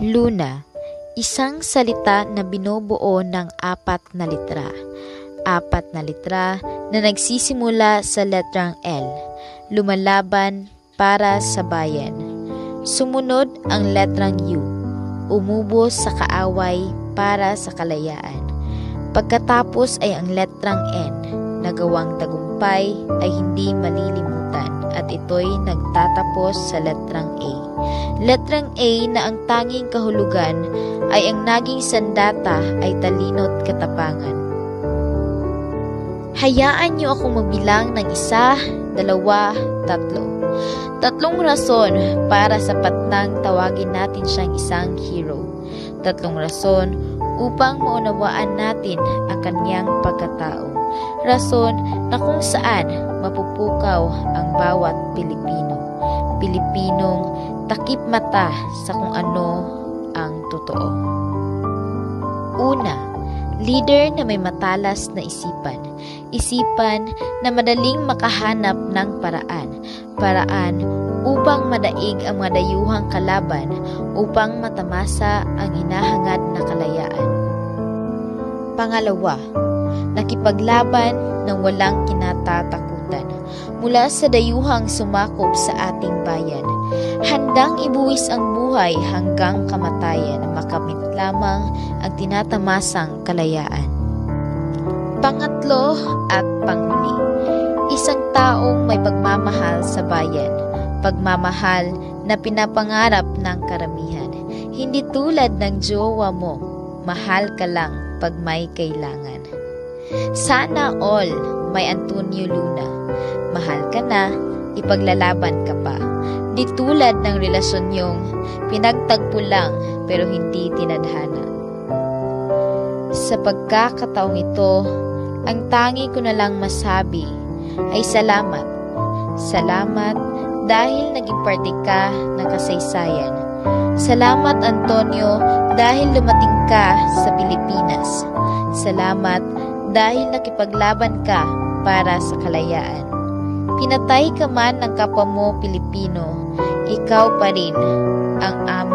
Luna, isang salita na binubuo ng apat na litra. Apat na litra na nagsisimula sa letrang L. Lumalaban para sa bayan. Sumunod ang letrang U. Umubos sa kaaway para sa kalayaan. Pagkatapos ay ang letrang N na gawang tagumpay ay hindi malilimutan at ito'y nagtatapos sa letrang A. Letrang A na ang tanging kahulugan ay ang naging sandata ay talino't katapangan. Hayaan niyo akong mabilang ng isa, dalawa, tatlo. Tatlong rason para sapat nang tawagin natin siyang isang hero. Tatlong rason upang maunawaan natin ang kanyang pagkatao. Rason na kung saan mapupukaw ang bawat Pilipino. Pilipinong takip mata sa kung ano ang totoo. Una, leader na may matalas na isipan. Isipan na madaling makahanap ng paraan. Paraan upang madaig ang madayuhang kalaban upang matamasa ang hinahangad na kalayaan. Pangalawa, nakipaglaban ng walang kinatatakutan mula sa dayuhang sumakob sa ating bayan. Handang ibuwis ang buhay hanggang kamatayan makamit lamang ang tinatamasang kalayaan. Pangatlo at panghuli, isang taong may pagmamahal sa bayan, pagmamahal na pinapangarap ng karamihan. Hindi tulad ng jowa mo, mahal ka lang pag may kailangan. Sana all may Antonio Luna. Mahal ka na, ipaglalaban ka pa. Di tulad ng relasyon yung pinagtagpo lang pero hindi tinadhana. Sa pagkakataong ito, ang tangi ko na lang masabi ay salamat. Salamat dahil naging parte ka ng kasaysayan. Salamat Antonio dahil lumating ka sa Pilipinas. Salamat dahil nakipaglaban ka para sa kalayaan. Pinatay ka man ng kapwa mo Pilipino, ikaw pa rin ang aming